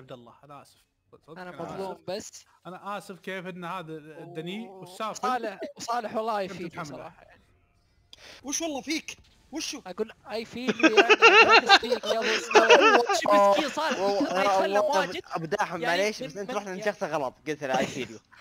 عبد الله أنا آسف. صدق أنا مظلوم بس. أنا آسف كيف إن هذا الدني والسافل صالح صالح والله I feel you صراحة. يعني. وش والله فيك؟ وشو؟ أقول I feel فيك يا مسكين صالح؟ ما يتكلم واجد. أبو داحم يعني معليش بس أنت رحت لشخص يعني غلط. قلت له I feel